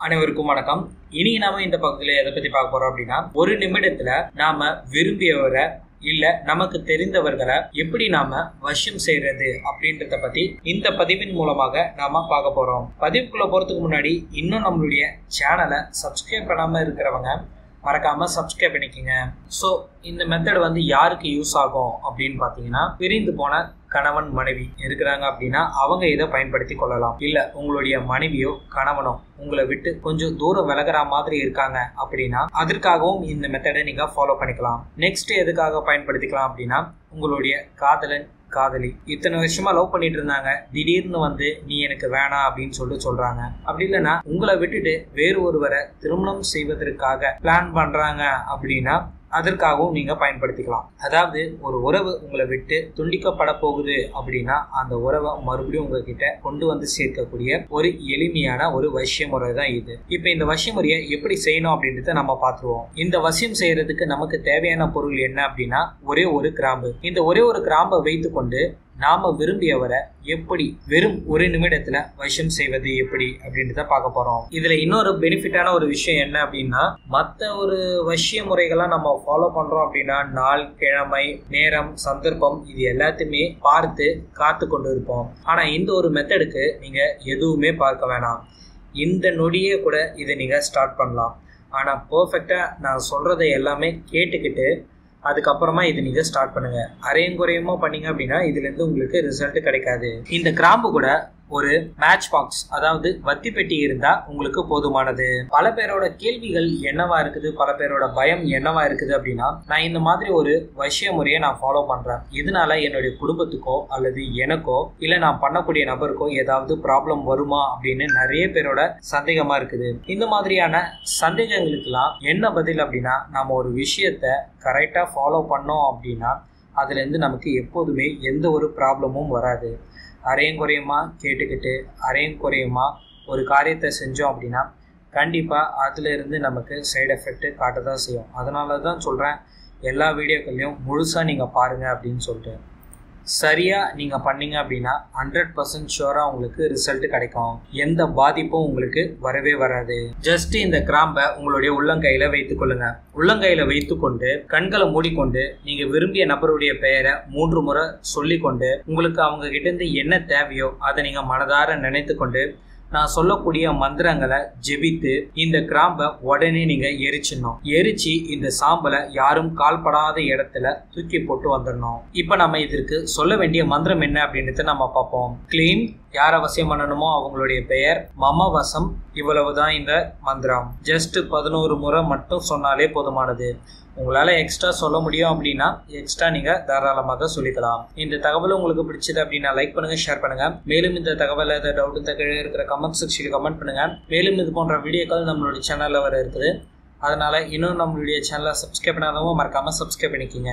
அனைவருக்கும் வணக்கம். இனி நாம இந்த பக்கத்துல எதை பத்தி பார்க்க போறோம் அப்படின்னா ஒரு நிமிடத்துல நாம விரும்பியவரை இல்ல நமக்கு தெரிந்தவர்களை எப்படி நாம வசியம் செய்யறது அப்படின்றத பத்தி இந்த பதிவின் மூலமாக நாம பார்க்க போறோம். பதிவுக்குள்ள போறதுக்கு முன்னாடி இன்னும் நம்மளுடைய சேனலை சப்ஸ்கிரைப் பண்ணாம இருக்கிறவங்க மறக்காம சப்ஸ்கிரைப் பண்ணிக்கோங்க. ஸோ இந்த மெத்தட் வந்து யாருக்கு யூஸ் ஆகும் அப்படின்னு பார்த்தீங்கன்னா பிரிந்து போன கணவன் மனைவி இருக்கிறாங்க அப்படின்னா அவங்க இதை பயன்படுத்தி கொள்ளலாம். இல்ல உங்களுடைய மனைவியோ கணவனோ உங்களை விட்டு கொஞ்சம் தூரம் விலகிற மாதிரி இருக்காங்க அப்படின்னா அதற்காகவும் இந்த மெத்தடை நீங்க ஃபாலோ பண்ணிக்கலாம். நெக்ஸ்ட் எதுக்காக பயன்படுத்திக்கலாம் அப்படின்னா உங்களுடைய காதலன் காதலி இத்தனை வருஷமா லவ் பண்ணிட்டு இருந்தாங்க. திடீர்னு வந்து நீ எனக்கு வேணாம் அப்படின்னு சொல்லிட்டு சொல்றாங்க. அப்படி இல்லைன்னா உங்களை விட்டுட்டு வேறு ஒருவரை திருமணம் செய்வதற்காக பிளான் பண்றாங்க அப்படின்னா அதற்காகவும் நீங்கள் பயன்படுத்திக்கலாம். அதாவது ஒரு உறவு உங்களை விட்டு துண்டிக்கப்பட போகுது அப்படின்னா அந்த உறவை மறுபடியும் உங்ககிட்ட கொண்டு வந்து சேர்க்கக்கூடிய ஒரு எளிமையான ஒரு வசிய முறை தான் இது. இப்போ இந்த வசிய முறையை எப்படி செய்யணும் அப்படின்றத நம்ம பார்த்துருவோம். இந்த வசியம் செய்யறதுக்கு நமக்கு தேவையான பொருள் என்ன அப்படின்னா ஒரே ஒரு கிராம்பு. இந்த ஒரே ஒரு கிராம்பை வைத்துக்கொண்டு நாம விரும்பியவரை எப்படி வெறும் ஒரு நிமிடத்துல வசம் செய்வது எப்படி அப்படின்றத பார்க்க போறோம். இதுல இன்னொரு பெனிஃபிட்டான ஒரு விஷயம் என்ன அப்படின்னா மற்ற ஒரு வசிய முறைகள்லாம் நம்ம ஃபாலோ பண்றோம் அப்படின்னா நாள் கிழமை நேரம் சந்தர்ப்பம் இது எல்லாத்தையுமே பார்த்து காத்து கொண்டு இருப்போம். ஆனா இந்த ஒரு மெத்தடுக்கு நீங்க எதுவுமே பார்க்க வேணாம். இந்த நொடியே கூட இதை நீங்க ஸ்டார்ட் பண்ணலாம். ஆனா பர்ஃபெக்டா நான் சொல்றதை எல்லாமே கேட்டுக்கிட்டு அதுக்கப்புறமா இது நீங்க ஸ்டார்ட் பண்ணுங்க. அரையும் குறையுமா பண்ணீங்க அப்படின்னா இதுல இருந்து உங்களுக்கு ரிசல்ட் கிடைக்காது. இந்த கிராம்பு கூட ஒரு மேட்ச் பாக்ஸ் அதாவது வத்தி பெட்டி இருந்தா உங்களுக்கு போதுமானது. பல பேரோட கேள்விகள் என்னவா இருக்குது பல பேரோட பயம் என்னவா இருக்குது அப்படின்னா நான் இந்த மாதிரி ஒரு வசிய முறையை நான் ஃபாலோ பண்றேன். இதனால என்னுடைய குடும்பத்துக்கோ அல்லது எனக்கோ இல்ல நான் பண்ணக்கூடிய நபருக்கோ ஏதாவது ப்ராப்ளம் வருமா அப்படின்னு நிறைய பேரோட சந்தேகமா இருக்குது. இந்த மாதிரியான சந்தேகங்களுக்கெல்லாம் என்ன பதில் அப்படின்னா நம்ம ஒரு விஷயத்த கரெக்டா ஃபாலோ பண்ணோம் அப்படின்னா அதுல இருந்து நமக்கு எப்போதுமே எந்த ஒரு ப்ராப்ளமும் வராது. அரையும் குறையுமா? கேட்டுக்கிட்டு அரையும் குறையுமா? ஒரு காரியத்தை செஞ்சோம் அப்படின்னா கண்டிப்பாக அதில் இருந்து நமக்கு சைடு எஃபெக்ட் காட்ட தான் செய்யும். அதனால தான் சொல்கிறேன் எல்லா வீடியோக்கள்லையும் முழுசாக நீங்கள் பாருங்கள் அப்படின்னு சொல்லிட்டு. சரியாக நீங்கள் பண்ணீங்க அப்படின்னா ஹண்ட்ரட் பர்சன்ட் ஷுவராக உங்களுக்கு ரிசல்ட் கிடைக்கும். எந்த பாதிப்பும் உங்களுக்கு வரவே வராது. ஜஸ்ட் இந்த கிராம்பை உங்களுடைய உள்ளங்கையில் வைத்துக்கொள்ளுங்க உள்ளங்கையில் வைத்துக்கொண்டு கண்களை மூடிக்கொண்டு நீங்கள் விரும்பிய நபருடைய பெயரை மூன்று முறை சொல்லிக்கொண்டு உங்களுக்கு அவங்க கிட்டேருந்து என்ன தேவையோ அதை நீங்கள் மனதார நினைத்து கொண்டு நான் சொல்லக்கூடிய மந்திரங்களை ஜெபித்து இந்த கிராம்பை உடனே நீங்க எரிச்சிடணும். எரிச்சு இந்த சாம்பலை யாரும் கால்படாத இடத்துல தூக்கி போட்டு வந்துடணும். இப்ப நம்ம இதற்கு சொல்ல வேண்டிய மந்திரம் என்ன அப்படின்றத நம்ம பார்ப்போம். கிளீன் யார் அவசியம் பண்ணணுமோ அவங்களுடைய பெயர் மம வசம் இவ்வளவுதான் இந்த மந்திரம். ஜஸ்ட் பதினோரு முறை மட்டும் சொன்னாலே போதுமானது. உங்களால் எக்ஸ்ட்ரா சொல்ல முடியும் அப்படின்னா எக்ஸ்ட்ரா நீங்கள் தாராளமாக சொல்லிக்கலாம். இந்த தகவல் உங்களுக்கு பிடிச்சது அப்படின்னா லைக் பண்ணுங்கள் ஷேர் பண்ணுங்கள் மேலும் இந்த தகவல் ஏதாவது டவுட் இந்த கீழே இருக்கிற கமெண்ட் செக்ஷனில் கமெண்ட் பண்ணுங்கள் மேலும் இது போன்ற வீடியோக்கள் நம்மளுடைய சேனலில் வர இருக்குது. அதனால் இன்னும் நம்மளுடைய சேனலை சப்ஸ்கிரைப் பண்ணாதவங்க மறக்காமல் சப்ஸ்கிரைப் பண்ணிக்கிங்க.